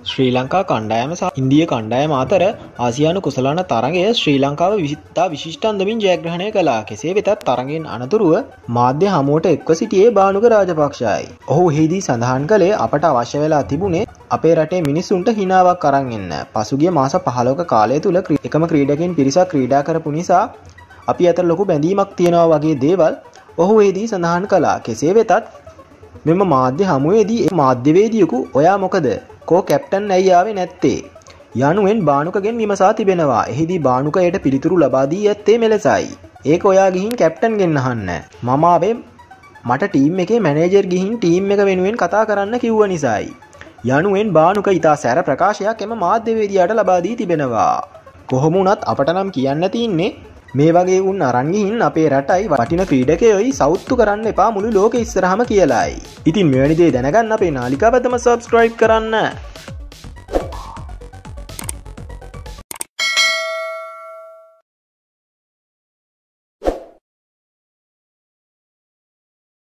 ශ්‍රී ලංකා කණ්ඩායම සහ ඉන්දිය කණ්ඩායම අතර ආසියානු කුසලාන තරගය ශ්‍රී ලංකාව විසිත්තා විශිෂ්ටන්දමින් ජයග්‍රහණය කලා කෙසේ වෙතත් තරගෙන් අනතුරුව මාධ්‍ය හමුවට එක්ව සිටියේ බානුක රාජපක්ෂයි. ඔහු හිදී සඳහන් කළේ අපට අවශ්‍ය වෙලා තිබුණේ අපේ රටේ මිනිස්සුන්ට හිනාවක් කරන්ගන්න පසුගිය මාස පහලෝක කාලය තුළ එකම ක්‍රීඩකින් පිරිසක් ක්‍රීඩා කරපු නිසා අපි අතර ලොකු බැඳීමක් තියෙනවා වගේ දේවල් ඔහු ඒදී සඳහන් කලා කෙසේ වෙතත් මෙම මාධ්‍ය හමුවේදී මාධ්‍යවේදියකු ඔයා මොකද? කෝ කැප්ටන් ඇයියාවේ නැත්තේ? යනුවෙන් බානුකගෙන් විමසා තිබෙනවා. එහිදී බානුකයට පිළිතුරු ලබාදී ඇත්තේ මෙලෙසයි. ඒක ඔයා ගිහින් කැප්ටන් ගෙන්න්නහන්න මමාවේ මට ටීම් එකේ මැනේජර් ගිහින් ටීම් එක වෙනුවෙන් කතා කරන්න කිව්ව නිසායි. යනුවෙන් බානුක ඉතා සැර ප්‍රකාශයක් එම මාධ්‍යවේදියට ලබාදී තිබෙනවා. කොහොමුණත් අපට නම් කියන්න තින්නේ මේ වගේ උන් අරන්ගිහින් අපේ රටයි වටින ක්‍රීඩකයොයි සෞත්තු කරන්න එපා මුළු ලෝක ඉස්සරහම කියලායි. ඉතින් මෙවැනිදේ දැනගන්න අපේ නාලිකාවතම සබස්ක්‍රයිබ් කරන්න.